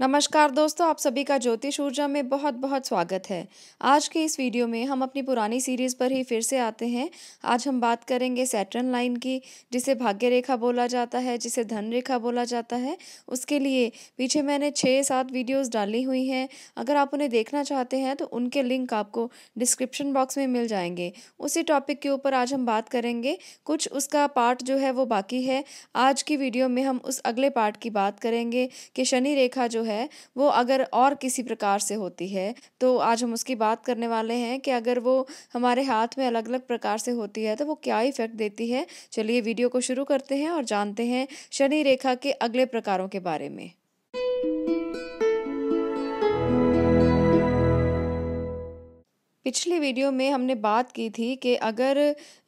नमस्कार दोस्तों, आप सभी का ज्योतिष ऊर्जा में बहुत बहुत स्वागत है। आज के इस वीडियो में हम अपनी पुरानी सीरीज़ पर ही फिर से आते हैं। आज हम बात करेंगे सैटर्न लाइन की, जिसे भाग्य रेखा बोला जाता है, जिसे धन रेखा बोला जाता है। उसके लिए पीछे मैंने छः सात वीडियोस डाली हुई हैं। अगर आप उन्हें देखना चाहते हैं तो उनके लिंक आपको डिस्क्रिप्शन बॉक्स में मिल जाएँगे। उसी टॉपिक के ऊपर आज हम बात करेंगे। कुछ उसका पार्ट जो है, वो बाकी है। आज की वीडियो में हम उस अगले पार्ट की बात करेंगे कि शनि रेखा जो है है, वो अगर और किसी प्रकार से होती है तो आज हम उसकी बात करने वाले हैं कि अगर वो हमारे हाथ में अलग अलग प्रकार से होती है तो वो क्या इफ़ेक्ट देती है? चलिए वीडियो को शुरू करते हैं और जानते हैं शनि रेखा के अगले प्रकारों के बारे में। पिछली वीडियो में हमने बात की थी कि अगर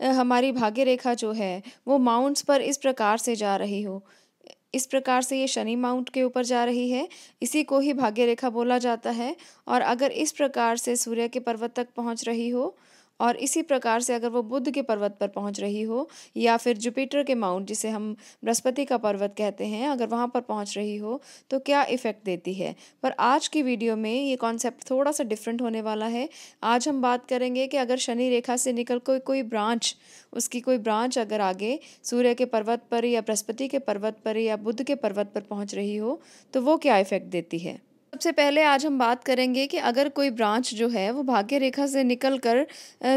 हमारी भाग्य रेखा जो है, वो माउंट्स पर इस प्रकार से जा रही हो इस प्रकार से ये शनि माउंट के ऊपर जा रही है। इसी को ही भाग्य रेखा बोला जाता है। और अगर इस प्रकार से सूर्य के पर्वत तक पहुँच रही हो और इसी प्रकार से अगर वो बुद्ध के पर्वत पर पहुँच रही हो, या फिर जुपिटर के माउंट, जिसे हम बृहस्पति का पर्वत कहते हैं, अगर वहाँ पर पहुँच रही हो तो क्या इफ़ेक्ट देती है? पर आज की वीडियो में ये कॉन्सेप्ट थोड़ा सा डिफरेंट होने वाला है। आज हम बात करेंगे कि अगर शनि रेखा से निकल कोई कोई ब्रांच उसकी कोई ब्रांच अगर आगे सूर्य के पर्वत पर या बृहस्पति के पर्वत पर या बुद्ध के पर्वत पर पहुँच रही हो तो वो क्या इफ़ेक्ट देती है? सबसे पहले आज हम बात करेंगे कि अगर कोई ब्रांच जो है, वो भाग्य रेखा से निकलकर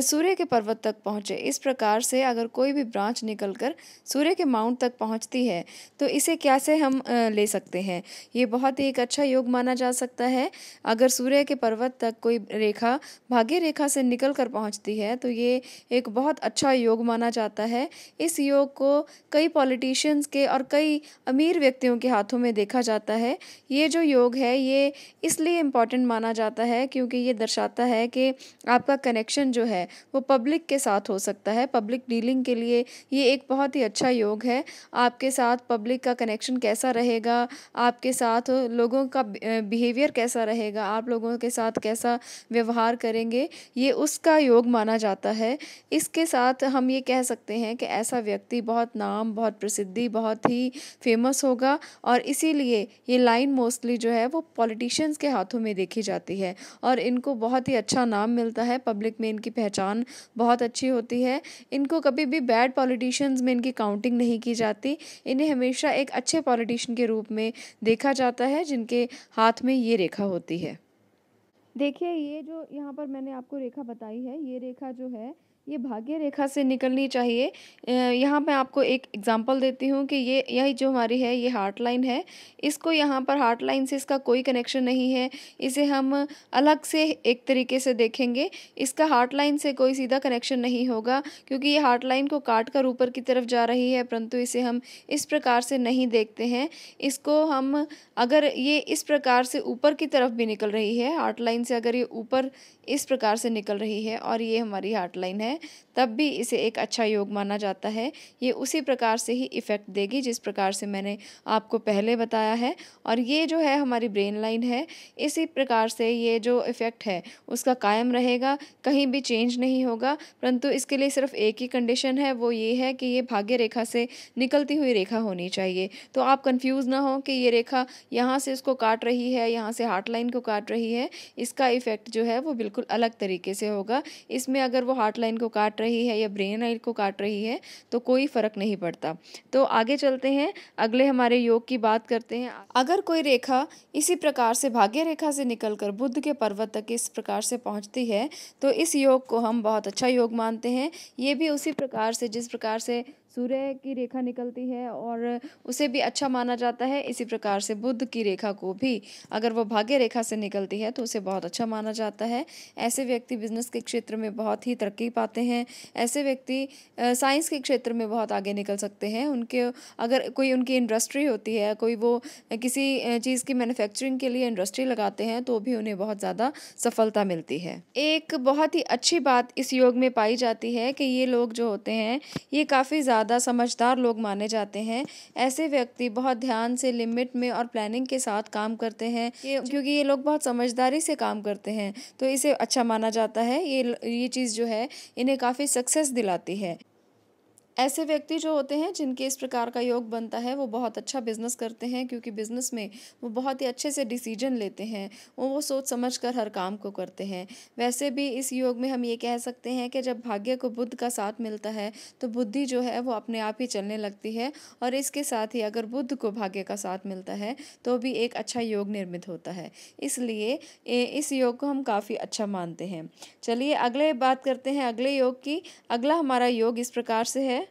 सूर्य के पर्वत तक पहुँचे, इस प्रकार से अगर कोई भी ब्रांच निकलकर सूर्य के माउंट तक पहुँचती है तो इसे कैसे हम ले सकते हैं? ये बहुत ही एक अच्छा योग माना जा सकता है। अगर सूर्य के पर्वत तक कोई रेखा भाग्य रेखा से निकल कर पहुँचती है तो ये एक बहुत अच्छा योग माना जाता है। इस योग को कई पॉलिटिशियंस के और कई अमीर व्यक्तियों के हाथों में देखा जाता है। ये जो योग है, ये इसलिए इंपॉर्टेंट माना जाता है क्योंकि ये दर्शाता है कि आपका कनेक्शन जो है, वो पब्लिक के साथ हो सकता है। पब्लिक डीलिंग के लिए ये एक बहुत ही अच्छा योग है। आपके साथ पब्लिक का कनेक्शन कैसा रहेगा? आपके साथ लोगों का बिहेवियर कैसा रहेगा? आप लोगों के साथ कैसा व्यवहार करेंगे? ये उसका योग माना जाता है। इसके साथ हम ये कह सकते हैं कि ऐसा व्यक्ति बहुत नाम, बहुत प्रसिद्धि, बहुत ही फ़ेमस होगा और इसीलिए ये लाइन मोस्टली जो है, वो पॉलिटिक्स पॉलिटिशियंस के हाथों में देखी जाती है और इनको बहुत ही अच्छा नाम मिलता है। पब्लिक में इनकी पहचान बहुत अच्छी होती है। इनको कभी भी बैड पॉलिटिशियंस में इनकी काउंटिंग नहीं की जाती। इन्हें हमेशा एक अच्छे पॉलिटिशियन के रूप में देखा जाता है, जिनके हाथ में ये रेखा होती है। देखिए, ये जो यहाँ पर मैंने आपको रेखा बताई है, ये रेखा जो है ये भाग्य रेखा से निकलनी चाहिए। यहाँ मैं आपको एक एग्जांपल देती हूँ कि ये, यही जो हमारी है, ये हार्ट लाइन है। इसको यहाँ पर हार्ट लाइन से इसका कोई कनेक्शन नहीं है। इसे हम अलग से एक तरीके से देखेंगे। इसका हार्ट लाइन से कोई सीधा कनेक्शन नहीं होगा, क्योंकि ये हार्ट लाइन को काट कर ऊपर की तरफ़ जा रही है, परंतु इसे हम इस प्रकार से नहीं देखते हैं। इसको हम, अगर ये इस प्रकार से ऊपर की तरफ़ भी निकल रही है हार्ट लाइन से अगर ये ऊपर इस प्रकार से निकल रही है और ये हमारी हार्ट लाइन है तब भी इसे एक अच्छा योग माना जाता है। ये उसी प्रकार से ही इफ़ेक्ट देगी जिस प्रकार से मैंने आपको पहले बताया है। और ये जो है हमारी ब्रेन लाइन है, इसी प्रकार से ये जो इफ़ेक्ट है, उसका कायम रहेगा, कहीं भी चेंज नहीं होगा। परंतु इसके लिए सिर्फ़ एक ही कंडीशन है, वो ये है कि ये भाग्य रेखा से निकलती हुई रेखा होनी चाहिए। तो आप कन्फ्यूज़ ना हो कि ये रेखा यहाँ से इसको काट रही है, यहाँ से हार्ट लाइन को काट रही है। इसका इफ़ेक्ट जो है वो बिल्कुल अलग तरीके से होगा। इसमें अगर वो हार्ट लाइन को काट रही है या ब्रेन आइल को काट रही है तो कोई फ़र्क नहीं पड़ता। तो आगे चलते हैं, अगले हमारे योग की बात करते हैं। अगर कोई रेखा इसी प्रकार से भाग्य रेखा से निकलकर बुद्ध के पर्वत तक इस प्रकार से पहुँचती है तो इस योग को हम बहुत अच्छा योग मानते हैं। ये भी उसी प्रकार से, जिस प्रकार से सूर्य की रेखा निकलती है और उसे भी अच्छा माना जाता है। इसी प्रकार से बुद्ध की रेखा को भी अगर वो भाग्य रेखा से निकलती है तो उसे बहुत अच्छा माना जाता है। ऐसे व्यक्ति बिज़नेस के क्षेत्र में बहुत ही तरक्की पाते हैं। ऐसे व्यक्ति साइंस के क्षेत्र में बहुत आगे निकल सकते हैं। उनके, अगर कोई उनकी इंडस्ट्री होती है, कोई वो किसी चीज़ की मैन्युफैक्चरिंग के लिए इंडस्ट्री लगाते हैं तो भी उन्हें बहुत ज़्यादा सफलता मिलती है। एक बहुत ही अच्छी बात इस योग में पाई जाती है कि ये लोग जो होते हैं, ये काफ़ी ज़्यादा ज़्यादा समझदार लोग माने जाते हैं। ऐसे व्यक्ति बहुत ध्यान से लिमिट में और प्लानिंग के साथ काम करते हैं। क्योंकि ये लोग बहुत समझदारी से काम करते हैं तो इसे अच्छा माना जाता है। ये ये चीज़ जो है, इन्हें काफ़ी सक्सेस दिलाती है। ऐसे व्यक्ति जो होते हैं, जिनके इस प्रकार का योग बनता है, वो बहुत अच्छा बिज़नेस करते हैं, क्योंकि बिज़नेस में वो बहुत ही अच्छे से डिसीज़न लेते हैं। वो वो सोच समझ कर हर काम को करते हैं। वैसे भी इस योग में हम ये कह सकते हैं कि जब भाग्य को बुद्ध का साथ मिलता है तो बुद्धि जो है, वो अपने आप ही चलने लगती है। और इसके साथ ही अगर बुद्ध को भाग्य का साथ मिलता है तो भी एक अच्छा योग निर्मित होता है। इसलिए इस योग को हम काफ़ी अच्छा मानते हैं। चलिए, अगले बात करते हैं, अगले योग की। अगला हमारा योग इस प्रकार से है।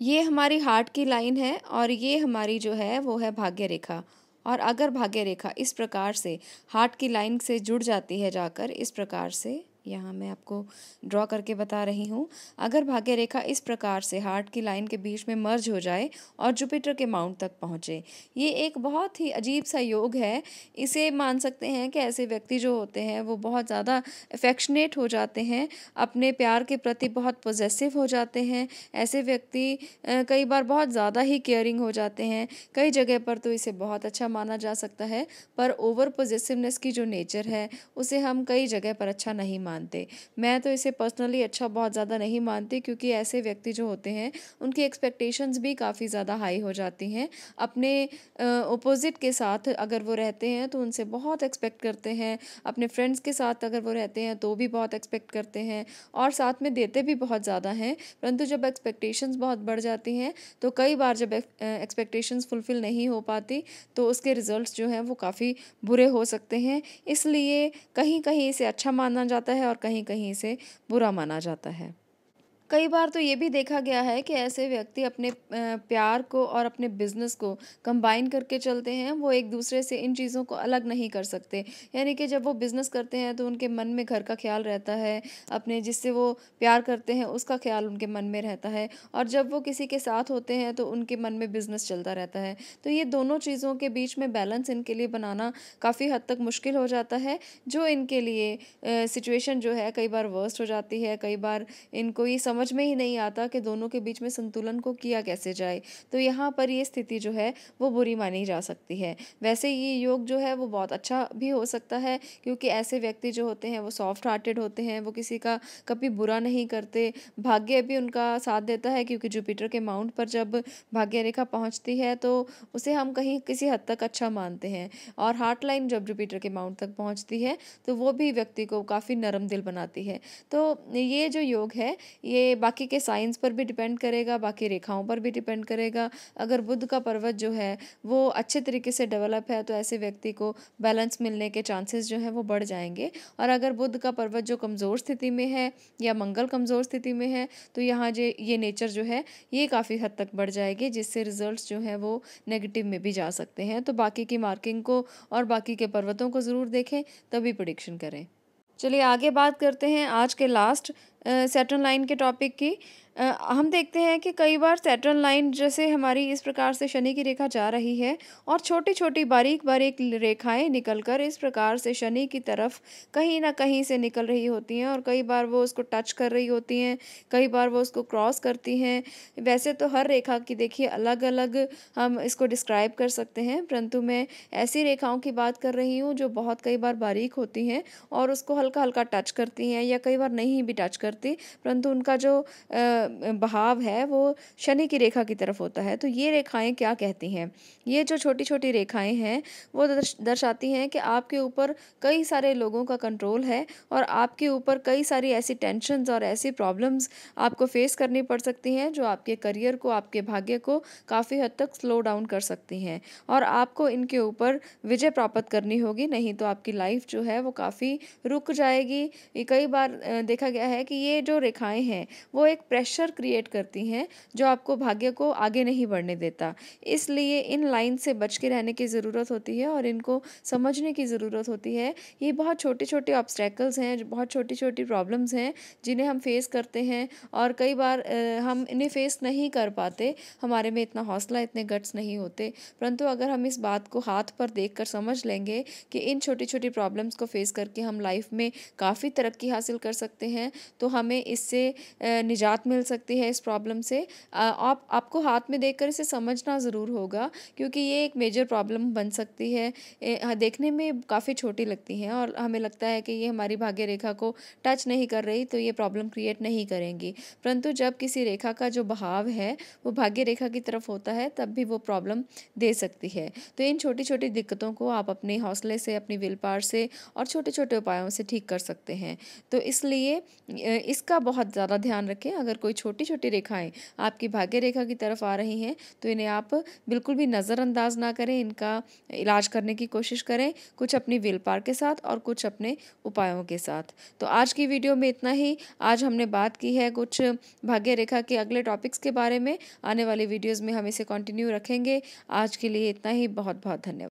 ये हमारी हार्ट की लाइन है और ये हमारी जो है, वो है भाग्य रेखा और अगर भाग्य रेखा इस प्रकार से हार्ट की लाइन से जुड़ जाती है जाकर, इस प्रकार से यहाँ मैं आपको ड्रॉ करके बता रही हूँ। अगर भाग्य रेखा इस प्रकार से हार्ट की लाइन के बीच में मर्ज हो जाए और जुपिटर के माउंट तक पहुँचे, ये एक बहुत ही अजीब सा योग है। इसे मान सकते हैं कि ऐसे व्यक्ति जो होते हैं, वो बहुत ज़्यादा अफेक्शनेट हो जाते हैं, अपने प्यार के प्रति बहुत पॉजेसिव हो जाते हैं। ऐसे व्यक्ति कई बार बहुत ज़्यादा ही केयरिंग हो जाते हैं। कई जगह पर तो इसे बहुत अच्छा माना जा सकता है, पर ओवर पॉजिटिवनेस की जो नेचर है, उसे हम कई जगह पर अच्छा नहीं मान मानते। मैं तो इसे पर्सनली अच्छा बहुत ज़्यादा नहीं मानती क्योंकि ऐसे व्यक्ति जो होते हैं, उनकी एक्सपेक्टेशंस भी काफ़ी ज़्यादा हाई हो जाती हैं। अपने ओपोजिट के साथ अगर वो रहते हैं तो उनसे बहुत एक्सपेक्ट करते हैं। अपने फ्रेंड्स के साथ अगर वो रहते हैं तो भी बहुत एक्सपेक्ट करते हैं और साथ में देते भी बहुत ज़्यादा हैं। परंतु जब एक्सपेक्टेशंस बहुत बढ़ जाती हैं तो कई बार जब एक्सपेक्टेशंस फुलफ़िल नहीं हो पाती तो उसके रिज़ल्ट्स जो हैं वो काफ़ी बुरे हो सकते हैं। इसलिए कहीं कहीं इसे अच्छा माना जाता है और कहीं कहीं इसे बुरा माना जाता है। कई बार तो ये भी देखा गया है कि ऐसे व्यक्ति अपने प्यार को और अपने बिज़नेस को कंबाइन करके चलते हैं, वो एक दूसरे से इन चीज़ों को अलग नहीं कर सकते। यानी कि जब वो बिज़नेस करते हैं तो उनके मन में घर का ख्याल रहता है, अपने जिससे वो प्यार करते हैं उसका ख्याल उनके मन में रहता है और जब वो किसी के साथ होते हैं तो उनके मन में बिज़नेस चलता रहता है। तो ये दोनों चीज़ों के बीच में बैलेंस इनके लिए बनाना काफ़ी हद तक मुश्किल हो जाता है, जो इनके लिए सिचुएशन जो है कई बार वर्स्ट हो जाती है, कई बार इनको ये में ही नहीं आता कि दोनों के बीच में संतुलन को किया कैसे जाए। तो यहाँ पर ये स्थिति जो है, वो बुरी मानी जा सकती है। वैसे ये योग जो है, वो बहुत अच्छा भी हो सकता है, क्योंकि ऐसे व्यक्ति जो होते हैं, वो सॉफ्ट हार्टेड होते हैं, वो किसी का कभी बुरा नहीं करते। भाग्य भी उनका साथ देता है, क्योंकि जुपिटर के माउंट पर जब भाग्य रेखा पहुँचती है तो उसे हम कहीं किसी हद तक अच्छा मानते हैं। और हार्ट लाइन जब जुपिटर के माउंट तक पहुँचती है तो वो भी व्यक्ति को काफ़ी नरम दिल बनाती है। तो ये जो योग है, ये बाकी के साइंस पर भी डिपेंड करेगा, बाकी रेखाओं पर भी डिपेंड करेगा। अगर बुद्ध का पर्वत जो है, वो अच्छे तरीके से डेवलप है तो ऐसे व्यक्ति को बैलेंस मिलने के चांसेस जो है वो बढ़ जाएँगे। और अगर बुद्ध का पर्वत जो कमज़ोर स्थिति में है या मंगल कमज़ोर स्थिति में है तो यहाँ जो, ये नेचर जो है, ये काफ़ी हद तक बढ़ जाएगी, जिससे रिज़ल्ट जो है वो नेगेटिव में भी जा सकते हैं। तो बाकी की मार्किंग को और बाकी के पर्वतों को ज़रूर देखें, तभी प्रोडिक्शन करें। चलिए आगे बात करते हैं आज के लास्ट सेटन लाइन के टॉपिक की। हम देखते हैं कि कई बार सैटर्न लाइन जैसे हमारी इस प्रकार से शनि की रेखा जा रही है और छोटी छोटी बारीक बारीक रेखाएँ निकलकर इस प्रकार से शनि की तरफ़ कहीं ना कहीं से निकल रही होती हैं और कई बार वो उसको टच कर रही होती हैं, कई बार वो उसको क्रॉस करती हैं। वैसे तो हर रेखा की देखिए अलग अलग हम इसको डिस्क्राइब कर सकते हैं, परंतु मैं ऐसी रेखाओं की बात कर रही हूँ जो बहुत कई बार बारीक होती हैं और उसको हल्का हल्का टच करती हैं या कई बार नहीं भी टच करती, परंतु उनका जो बहाव है, वो शनि की रेखा की तरफ़ होता है। तो ये रेखाएँ क्या कहती हैं? ये जो छोटी छोटी रेखाएँ हैं, वो दर्शाती हैं कि आपके ऊपर कई सारे लोगों का कंट्रोल है और आपके ऊपर कई सारी ऐसी टेंशन्स और ऐसी प्रॉब्लम्स आपको फेस करनी पड़ सकती हैं, जो आपके करियर को, आपके भाग्य को काफ़ी हद तक स्लो डाउन कर सकती हैं। और आपको इनके ऊपर विजय प्राप्त करनी होगी, नहीं तो आपकी लाइफ जो है, वो काफ़ी रुक जाएगी। कई बार देखा गया है कि ये जो रेखाएँ हैं, वो एक प्रेशर प्रेशर क्रिएट करती हैं, जो आपको भाग्य को आगे नहीं बढ़ने देता। इसलिए इन लाइन से बच के रहने की ज़रूरत होती है और इनको समझने की ज़रूरत होती है। ये बहुत छोटे छोटे ऑब्स्ट्रैकल्स हैं, बहुत छोटी छोटी प्रॉब्लम्स हैं, जिन्हें हम फेस करते हैं और कई बार हम इन्हें फेस नहीं कर पाते। हमारे में इतना हौसला, इतने गट्स नहीं होते। परंतु अगर हम इस बात को हाथ पर देख कर समझ लेंगे कि इन छोटी छोटी प्रॉब्लम्स को फेस करके हम लाइफ में काफ़ी तरक्की हासिल कर सकते हैं तो हमें इससे निजात मिल सकती है इस प्रॉब्लम से। आप, आपको हाथ में देखकर इसे समझना ज़रूर होगा, क्योंकि ये एक मेजर प्रॉब्लम बन सकती है। देखने में काफ़ी छोटी लगती हैं और हमें लगता है कि ये हमारी भाग्य रेखा को टच नहीं कर रही तो ये प्रॉब्लम क्रिएट नहीं करेंगी। परंतु जब किसी रेखा का जो बहाव है, वो भाग्य रेखा की तरफ़ होता है, तब भी वो प्रॉब्लम दे सकती है। तो इन छोटी छोटी दिक्कतों को आप अपने हौसले से, अपनी विल पार से और छोटे छोटे उपायों से ठीक कर सकते हैं। तो इसलिए इसका बहुत ज़्यादा ध्यान रखें, अगर कोई छोटी छोटी रेखाएँ आपकी भाग्य रेखा की तरफ़ आ रही हैं तो इन्हें आप बिल्कुल भी नज़रअंदाज ना करें, इनका इलाज करने की कोशिश करें, कुछ अपनी विल पार के साथ और कुछ अपने उपायों के साथ। तो आज की वीडियो में इतना ही। आज हमने बात की है कुछ भाग्य रेखा के अगले टॉपिक्स के बारे में। आने वाली वीडियोज़ में हम इसे कंटिन्यू रखेंगे। आज के लिए इतना ही। बहुत बहुत धन्यवाद।